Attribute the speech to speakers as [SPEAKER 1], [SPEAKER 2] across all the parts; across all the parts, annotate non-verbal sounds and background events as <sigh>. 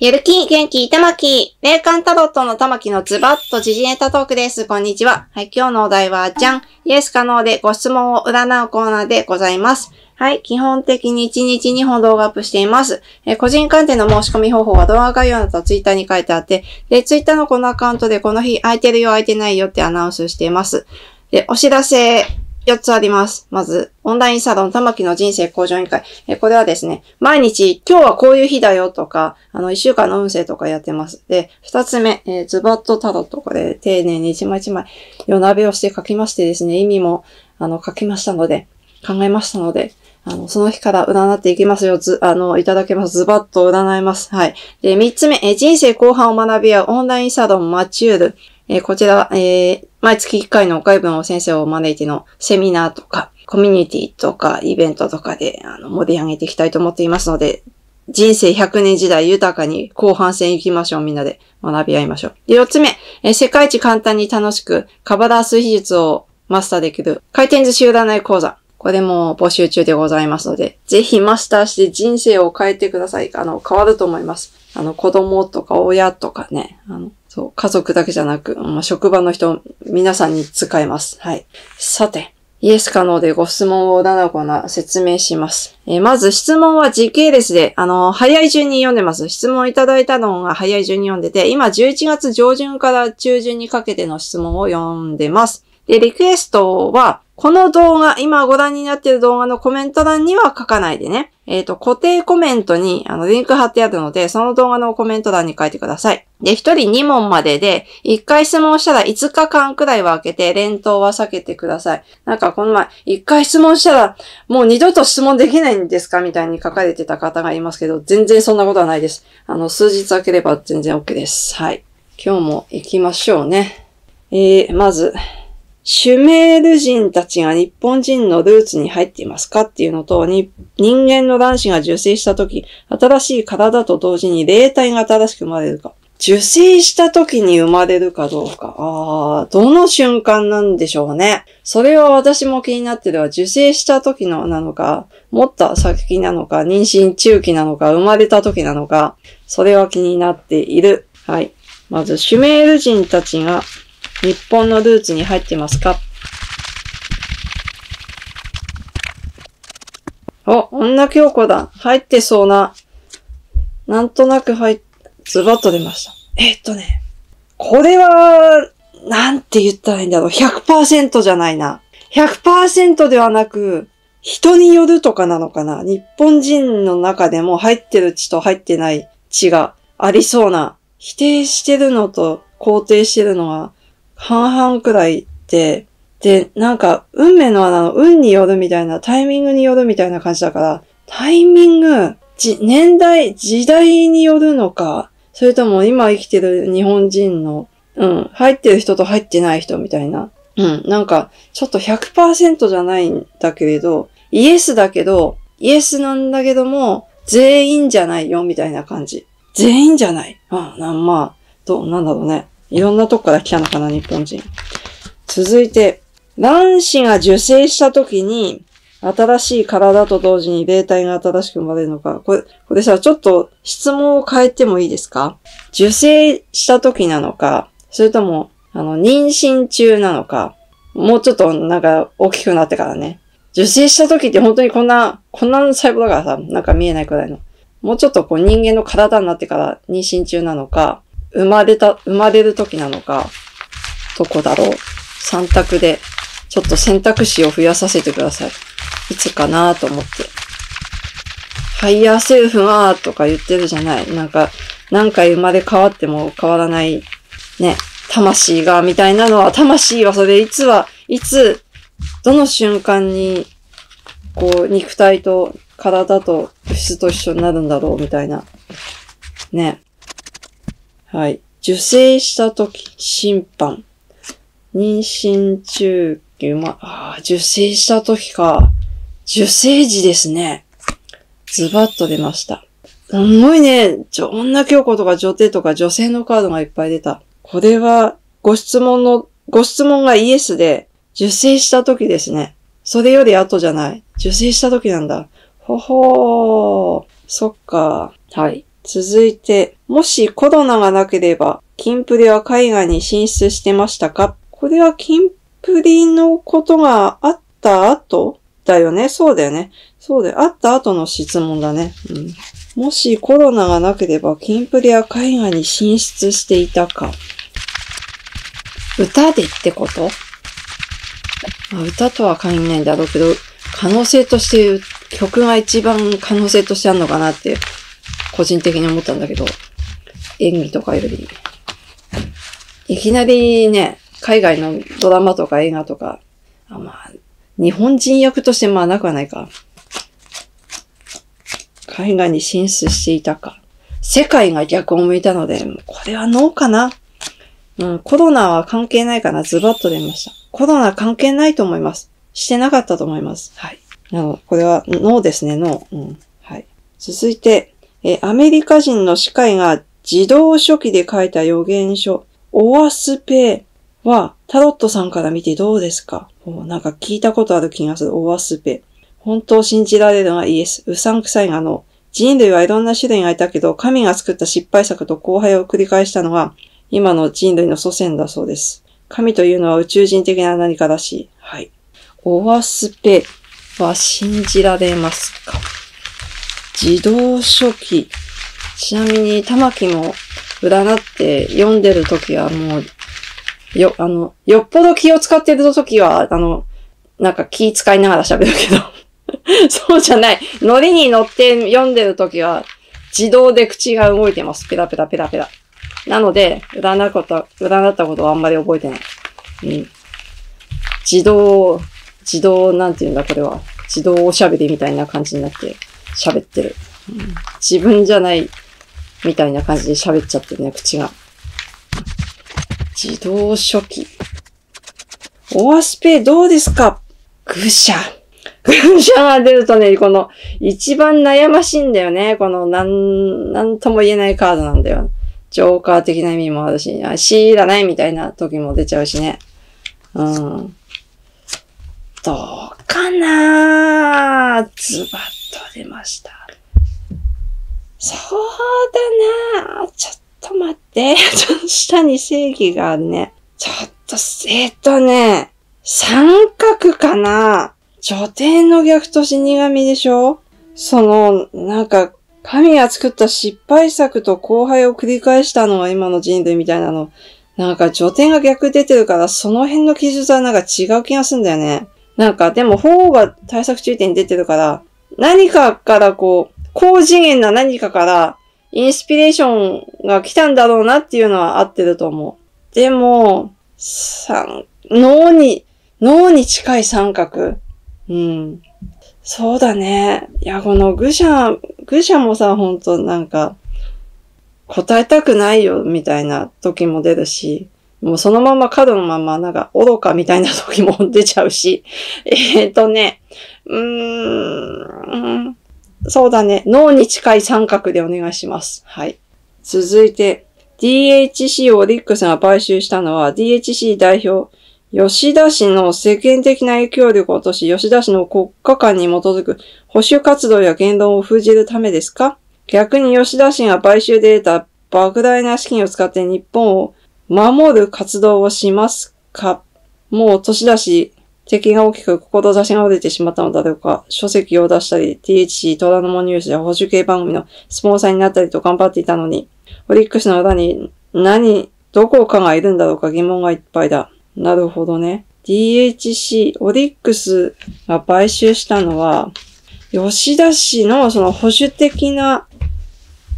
[SPEAKER 1] ゆるき、元気、玉木。霊感タロットの玉木のズバッと時事ネタトークです。こんにちは。はい、今日のお題は、じゃん。イエス可能でご質問を占うコーナーでございます。はい、基本的に1日2本動画アップしています。えー個人鑑定の申し込み方法は動画概要欄とツイッターに書いてあって、で、ツイッターのこのアカウントでこの日空いてるよ空いてないよってアナウンスしています。で、お知らせ4つあります。まず、オンラインサロン、玉木の人生向上委員会。えこれはですね、毎日、今日はこういう日だよとか、あの、1週間の運勢とかやってます。で、2つ目、えーズバットタロット。これ、丁寧に一枚一枚、夜鍋をして書きましてですね、意味も、あの、書きましたので、考えましたので、あの、その日から占っていきますよ。ず、あの、いただけます。ズバッと占います。はい。で、三つ目、え人生後半を学び合うオンラインサロンマチュール。えーこちらは、えー毎月1回の外部の先生を招いてのセミナーとか、コミュニティとか、イベントとかで、あの、盛り上げていきたいと思っていますので、人生100年時代豊かに後半戦行きましょう。みんなで学び合いましょう。4つ目、えー世界一簡単に楽しく、カバダース比術をマスターできる回転寿司占い講座。これも募集中でございますので、ぜひマスターして人生を変えてください。あの、変わると思います。あの、子供とか親とかね、あの、そう、家族だけじゃなく、まあ、職場の人、皆さんに使えます。はい。さて、イエス可能でご質問を占うコーナー説明します。えーまず質問は時系列で、あの、早い順に読んでます。質問いただいたのが早い順に読んでて、今11月上旬から中旬にかけての質問を読んでます。で、リクエストは、この動画、今ご覧になっている動画のコメント欄には書かないでね。えっ、と、固定コメントに、あの、リンク貼ってあるので、その動画のコメント欄に書いてください。で、一人2問までで、1回質問したら5日間くらいは空けて、連投は避けてください。なんかこの前、1回質問したら、もう二度と質問できないんですか？みたいに書かれてた方がいますけど、全然そんなことはないです。あの、数日空ければ全然 OK です。はい。今日も行きましょうね。えー、まず、シュメール人たちが日本人のルーツに入っていますかっていうのと、人間の卵子が受精した時、新しい体と同時に霊体が新しく生まれるか。受精した時に生まれるかどうか。ああ、どの瞬間なんでしょうね。それは私も気になってるわ。受精した時のなのか、もっと先なのか、妊娠中期なのか、生まれた時なのか、それは気になっている。はい。まず、シュメール人たちが日本のルーツに入ってますか？お、女京子だ。入ってそうな。なんとなく入っ、ズバッと出ました。えっとね。これは、なんて言ったらいいんだろう。100%じゃないな。100%ではなく、人によるとかなのかな。日本人の中でも入ってる血と入ってない血がありそうな。否定してるのと肯定してるのは半々くらいで、で、なんか、運命の穴の運によるみたいな、タイミングによるみたいな感じだから、タイミング、じ、年代、時代によるのか、それとも今生きてる日本人の、うん、入ってる人と入ってない人みたいな。うん、なんか、ちょっと100%じゃないんだけれど、イエスだけど、イエスなんだけども、全員じゃないよ、みたいな感じ。全員じゃない。あ、な、まあ、どう、なんだろうね。いろんなとこから来たのかな、日本人。続いて、卵子が受精した時に、新しい体と同時に霊体が新しく生まれるのか。これ、これさ、ちょっと質問を変えてもいいですか？受精した時なのか、それとも、あの、妊娠中なのか、もうちょっとなんか大きくなってからね。受精した時って本当にこんな、こんな細胞だからさ、なんか見えないくらいの。もうちょっとこう人間の体になってから妊娠中なのか、生まれた、生まれる時なのか、どこだろう。三択で、ちょっと選択肢を増やさせてください。いつかなと思って。ハイヤーセルフはとか言ってるじゃない。なんか、何回生まれ変わっても変わらない、ね、魂が、みたいなのは、魂はそれ、いつは、いつ、どの瞬間に、こう、肉体と体と物質と一緒になるんだろう、みたいな。ね。はい。受精したとき、審判。妊娠中期、ま、ああ、受精したときか。受精時ですね。ズバッと出ました。すごいね、女教皇とか女帝とか女性のカードがいっぱい出た。これは、ご質問の、ご質問がイエスで、受精した時ですね。それより後じゃない。受精した時なんだ。ほほー。そっか。はい。続いて、もしコロナがなければ、キンプリは海外に進出してましたか？これはキンプリのことがあった後だよね？そうだよね。そうだよ。あった後の質問だね。うん。もしコロナがなければ、キンプリは海外に進出していたか。歌でってこと？まあ、歌とは限らないんだろうけど、可能性として曲が一番可能性としてあるのかなって、個人的に思ったんだけど、演技とかより、いきなりね、海外のドラマとか映画とか、あまあ、日本人役としてまあなくはないか。海外に進出していたか。世界が逆を向いたので、これはノーかな。うん、コロナは関係ないかな。ズバッと出ました。コロナ関係ないと思います。してなかったと思います。はい。なの、これはノーですね、ノー。うん。はい。続いて、え、アメリカ人の司会が自動書記で書いた予言書、オアスペは、タロットさんから見てどうですか？なんか聞いたことある気がする。オアスペ。本当信じられるのはイエス。うさんくさいがあの。人類はいろんな種類がいたけど、神が作った失敗作と後輩を繰り返したのが、今の人類の祖先だそうです。神というのは宇宙人的な何かだし、はい。オアスペは信じられますか？自動書記。ちなみに、玉木も占って読んでるときはもう、よ、あの、よっぽど気を使ってるときは、あの、なんか気使いながら喋るけど <laughs> そうじゃない。ノリに乗って読んでるときは、自動で口が動いてます。ペラペラペラペラ。なので、占ったこと、占ったことはあんまり覚えてない。うん。自動、自動、なんて言うんだ、これは。自動おしゃべりみたいな感じになって喋ってる。うん、自分じゃないみたいな感じで喋っちゃってるね、口が。自動書記。オアスペどうですか？愚者。愚者が出るとね、この、一番悩ましいんだよね。この、なん、なんとも言えないカードなんだよ。ジョーカー的な意味もあるし、あ、C だね、みたいな時も出ちゃうしね。うん。どうかなズバッと出ました。そうだなちょっと待って。<laughs> ちょっと下に正義があるね。ちょっと、えっとね、三角かな女帝の逆と死神でしょその、なんか、神が作った失敗作と後輩を繰り返したのは今の人類みたいなの。なんか助点が逆出てるから、その辺の記述はなんか違う気がするんだよね。なんか、でも法が対策注意点に出てるから、何かからこう、高次元な何かから、インスピレーションが来たんだろうなっていうのは合ってると思う。でも、三、脳に、脳に近い三角。うん。そうだね。いや、この愚者、愚者もさ、ほんとなんか、答えたくないよ、みたいな時も出るし、もうそのまま角のまま、なんか、愚かみたいな時も出ちゃうし、えっ、ー、とね、うーん、そうだね、脳に近い三角でお願いします。はい。続いて、DHC をオリックスが買収したのは、DHC 代表、吉田氏の世間的な影響力を落とし、吉田氏の国家観に基づく保守活動や言論を封じるためですか？逆に吉田氏が買収で得た莫大な資金を使って日本を守る活動をしますか？もう年だし、敵が大きく志が折れてしまったのだろうか、書籍を出したり、THC 虎ノ門ニュースや保守系番組のスポンサーになったりと頑張っていたのに、オリックスの裏に何、どこかがいるんだろうか疑問がいっぱいだ。なるほどね。DHC、オリックスが買収したのは、吉田氏のその保守的な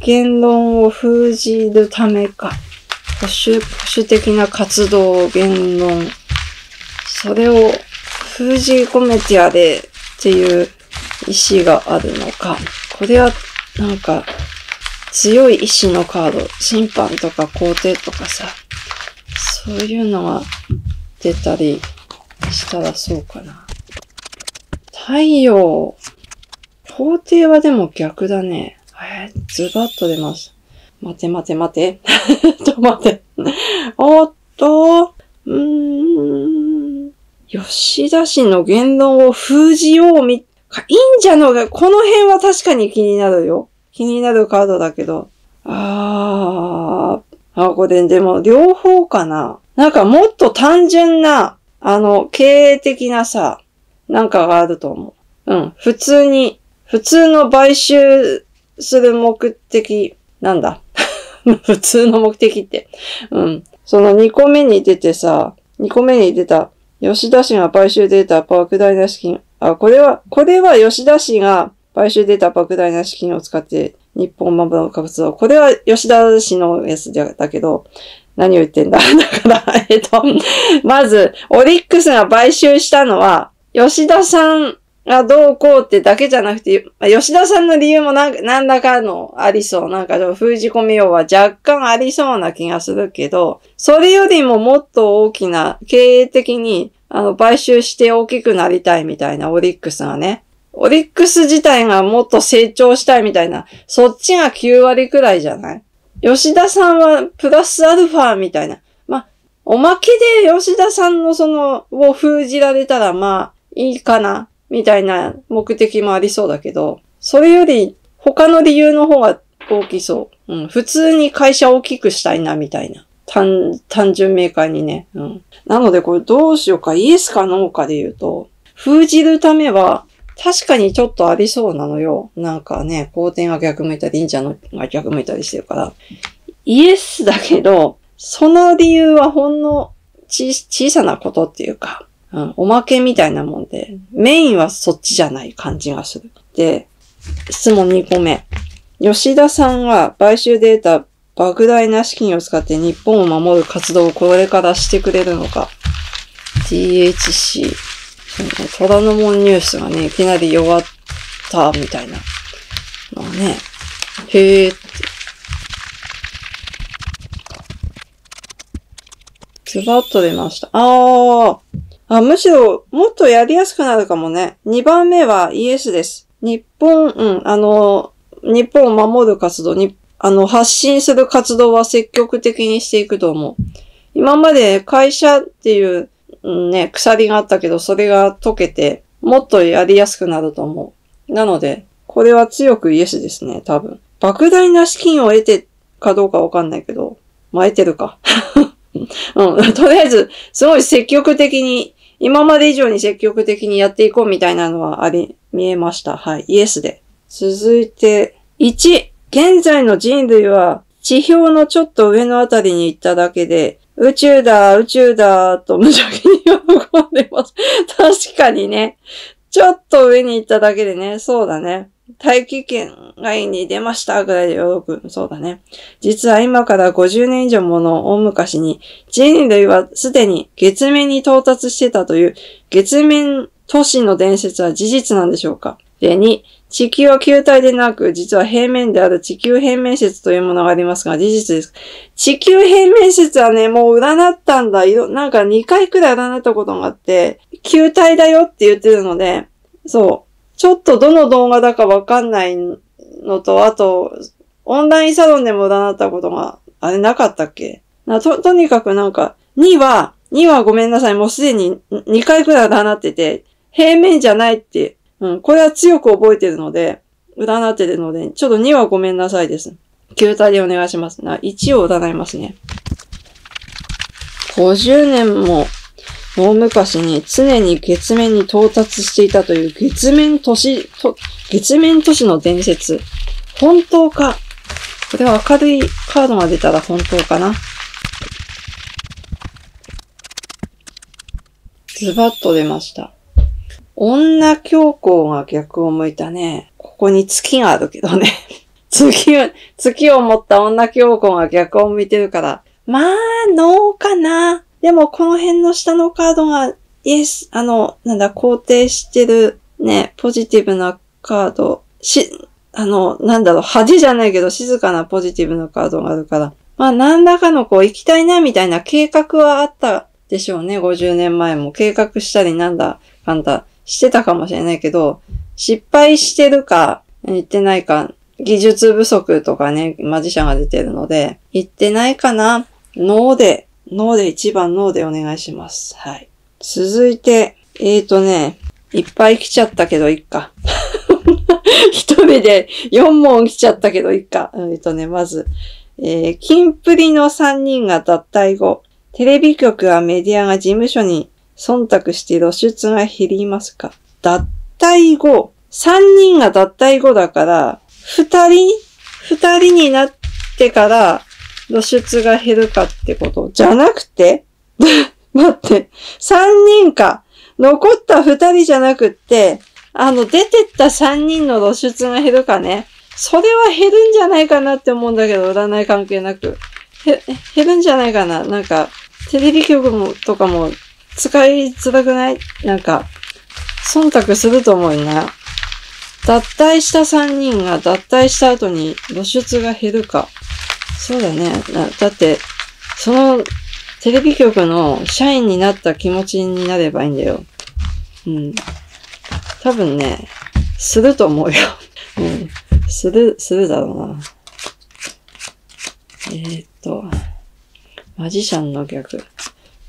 [SPEAKER 1] 言論を封じるためか。保守、保守的な活動、言論。それを封じ込めてやれっていう意志があるのか。これはなんか強い意志のカード。審判とか皇帝とかさ。そういうのが出たりしたらそうかな。太陽。皇帝はでも逆だね。えー、ズバッと出ます。待て待て待て。<laughs> ちょっと待て。おっと、うーん。吉田氏の言論を封じようみ、いいんじゃのが、この辺は確かに気になるよ。気になるカードだけど。あー、あ、これでも両方かな。なんかもっと単純な、あの、経営的なさ、なんかがあると思う。うん。普通に、普通の買収する目的、なんだ。<laughs> 普通の目的って。うん。その2個目に出てさ、2個目に出た、吉田氏が買収データ莫大な資金。あ、これは、これは吉田氏が買収データ莫大な資金を使って日本マブの活動。これは吉田氏のやつだけど、何を言ってんだ <laughs> だから、えっと、まず、オリックスが買収したのは、吉田さんがどうこうってだけじゃなくて、吉田さんの理由もなんだかのありそう。なんか封じ込めようは若干ありそうな気がするけど、それよりももっと大きな、経営的に、あの、買収して大きくなりたいみたいな、オリックスがね。オリックス自体がもっと成長したいみたいな、そっちが9割くらいじゃない？吉田さんはプラスアルファみたいな。まあ、おまけで吉田さんのその、を封じられたらまあ、いいかな、みたいな目的もありそうだけど、それより他の理由の方が大きそう。うん。普通に会社を大きくしたいな、みたいな。単、単純明快にね。うん。なのでこれどうしようか、イエスかノーかで言うと、封じるためは、確かにちょっとありそうなのよ。なんかね、皇帝が逆向いたり、忍者のが逆向いたりしてるから。イエスだけど、その理由はほんの小さなことっていうか、うん、おまけみたいなもんで、メインはそっちじゃない感じがする。で、質問2個目。吉田さんは買収データ、莫大な資金を使って日本を守る活動をこれからしてくれるのか。DHC。虎ノ門ニュースがね、いきなり弱ったみたいな。まあね、へーって。ズバッと出ました。あー。あ、むしろ、もっとやりやすくなるかもね。2番目はイエスです。日本、うん、あの、日本を守る活動に、あの、発信する活動は積極的にしていくと思う。今まで会社っていうね、鎖があったけど、それが解けて、もっとやりやすくなると思う。なので、これは強くイエスですね、多分。莫大な資金を得てかどうかわかんないけど、まあ、得てるか。うん、<laughs> とりあえず、すごい積極的に、今まで以上に積極的にやっていこうみたいなのはあり、見えました。はい、イエスで。続いて、1、現在の人類は地表のちょっと上のあたりに行っただけで、宇宙だ、宇宙だ、と無邪気に喜んでます。確かにね。ちょっと上に行っただけでね、そうだね。大気圏外に出ましたぐらいで喜ぶ。そうだね。実は今から50年以上もの大昔に、人類はすでに月面に到達してたという月面都市の伝説は事実なんでしょうかで、2、地球は球体でなく、実は平面である地球平面説というものがありますが、事実です。地球平面説はね、もう占ったんだ。なんか2回くらい占ったことがあって、球体だよって言ってるので、そう。ちょっとどの動画だかわかんないのと、あと、オンラインサロンでも占ったことが、あれなかったっけ？なと、とにかくなんか、2は、2はごめんなさい。もうすでに2回くらい占ってて、平面じゃないってうん、これは強く覚えてるので、占ってるので、ちょっと2はごめんなさいです。球体でお願いします。な、1を占いますね。50年も大昔に常に月面に到達していたという月面都市、と月面都市の伝説。本当か？これは明るいカードが出たら本当かな？ズバッと出ました。女教皇が逆を向いたね。ここに月があるけどね。<laughs> 月を、月を持った女教皇が逆を向いてるから。まあ、ノーかな。でも、この辺の下のカードが、イエス、あの、なんだ、肯定してる、ね、ポジティブなカード。し、あの、なんだろう、恥じゃないけど、静かなポジティブなカードがあるから。まあ、何らかのこう、行きたいな、みたいな計画はあったでしょうね。50年前も。計画したり、なんだ、かんだ。してたかもしれないけど、失敗してるか、言ってないか、技術不足とかね、マジシャンが出てるので、言ってないかなノーで、ノーで一番ノーでお願いします。はい。続いて、えーとね、いっぱい来ちゃったけど、いっか。<laughs> 一人で4問来ちゃったけど、いっか。えっとね、まず、えー、キンプリの3人が脱退後、テレビ局やメディアが事務所に忖度して露出が減りますか脱退後、3人が脱退後だから、2人 ?2 人になってから露出が減るかってことじゃなくて <laughs> 待って、3人か。残った2人じゃなくって、あの、出てった3人の露出が減るかね。それは減るんじゃないかなって思うんだけど、占い関係なく。へ減るんじゃないかな。なんか、テレビ局もとかも使いづらくない？なんか、忖度すると思うな。脱退した3人が脱退した後に露出が減るか。そうだね。だって、そのテレビ局の社員になった気持ちになればいいんだよ。うん。多分ね、すると思うよ。<laughs> うん。する、するだろうな。えー、っと、マジシャンの逆。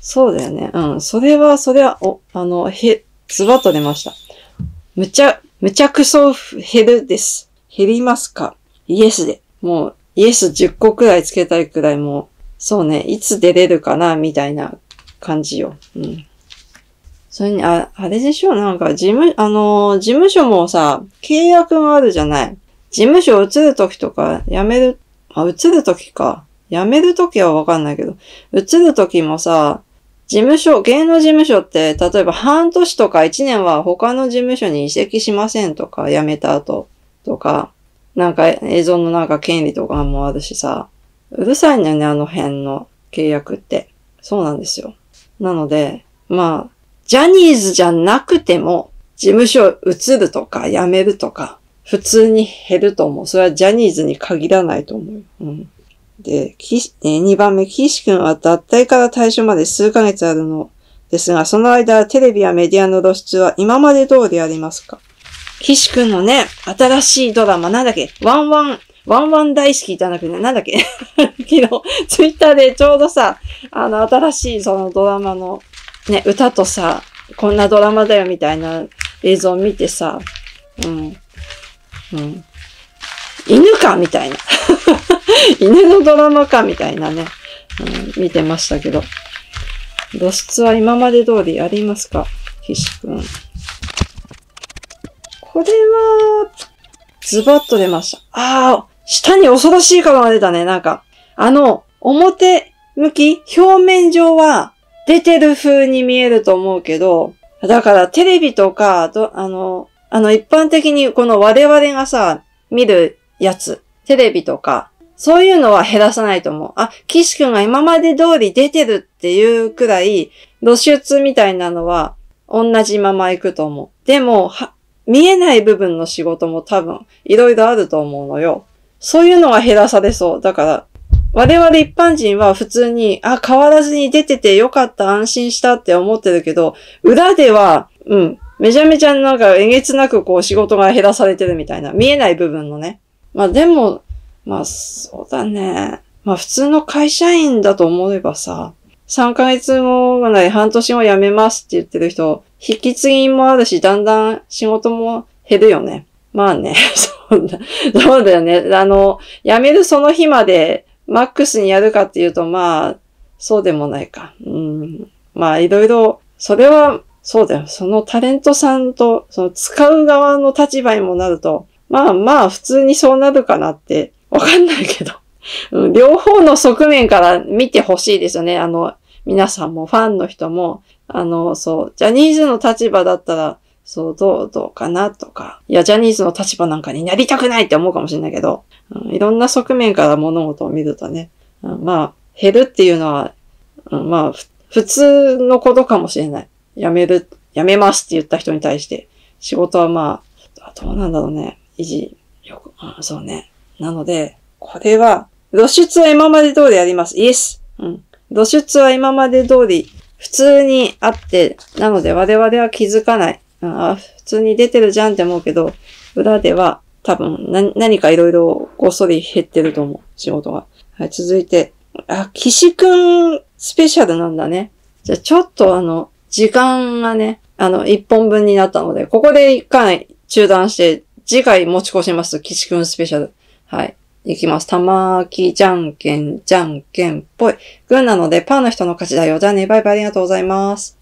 [SPEAKER 1] そうだよね。うん。それは、それは、お、あの、へ、ズバッと出ました。むちゃ、むちゃくそ減るです。減りますか？イエスで。もう、イエス10個くらいつけたいくらいもう、そうね、いつ出れるかな、みたいな感じよ。うん。それに、あ、あれでしょなんか、事務、あのー、事務所もさ、契約があるじゃない。事務所移るときとか、辞める、あ、移るときか。辞めるときはわかんないけど、移るときもさ、事務所、芸能事務所って、例えば半年とか1年は他の事務所に移籍しませんとか、辞めた後とか、なんか映像のなんか権利とかもあるしさ、うるさいんだよね、あの辺の契約って。そうなんですよ。なので、まあ、ジャニーズじゃなくても、事務所移るとか辞めるとか、普通に減ると思う。それはジャニーズに限らないと思う。うん。で、2番目、岸君は脱退から退所まで数ヶ月あるのですが、その間、テレビやメディアの露出は今まで通りありますか？岸君のね、新しいドラマ、なんだっけ？ワンワンワンワン大好きじゃなくて、なんだっけ？<laughs> 昨日、ツイッターでちょうどさ、あの、新しいそのドラマの、ね、歌とさ、こんなドラマだよみたいな映像を見てさ、うん。うん。犬かみたいな。<laughs> 犬のドラマかみたいなね、うん、見てましたけど。露出は今まで通りありますか？岸くん。これは、ズバッと出ました。ああ、下に恐ろしい顔が出たね、なんか。あの、表向き、表面上は出てる風に見えると思うけど、だからテレビとか、とあの、あの一般的にこの我々がさ、見るやつ、テレビとか、そういうのは減らさないと思う。あ、岸くんが今まで通り出てるっていうくらい、露出みたいなのは同じまま行くと思う。でも、見えない部分の仕事も多分いろいろあると思うのよ。そういうのは減らされそう。だから、我々一般人は普通に、あ、変わらずに出ててよかった、安心したって思ってるけど、裏では、うん、めちゃめちゃなんかえげつなくこう仕事が減らされてるみたいな、見えない部分のね。まあでも、まあそうだね。まあ普通の会社員だと思えばさ、3ヶ月後がない半年後辞めますって言ってる人、引き継ぎもあるし、だんだん仕事も減るよね。まあね、<laughs> そうだ、そうだよね。あの、辞めるその日までマックスにやるかっていうと、まあ、そうでもないか。うん。まあ、いろいろ、それは、そうだよ。そのタレントさんと、その使う側の立場にもなると、まあまあ、普通にそうなるかなって、わかんないけど。両方の側面から見てほしいですよね。あの、皆さんも、ファンの人も、あの、そう、ジャニーズの立場だったら、そう、どう、どうかなとか。いや、ジャニーズの立場なんかになりたくないって思うかもしれないけど、うん、いろんな側面から物事を見るとね、うん、まあ、減るっていうのは、うん、まあ、普通のことかもしれない。辞める、辞めますって言った人に対して、仕事はまあ、どうなんだろうね。維持、よく、うん、そうね。なので、これは、露出は今まで通りやります。イエス。うん。露出は今まで通り普通にあって、なので我々は気づかない。ああ普通に出てるじゃんって思うけど、裏では多分な何かいろいろごっそり減ってると思う。仕事が。はい、続いて。あ、岸くんスペシャルなんだね。じゃあちょっとあの、時間がね、あの、一本分になったので、ここで一回中断して、次回持ち越します。岸くんスペシャル。はい。いきます。たまき、じゃんけん、じゃんけんぽい。グーなので、パーの人の勝ちだよ。じゃあね、バイバイありがとうございます。